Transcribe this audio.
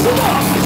すんだ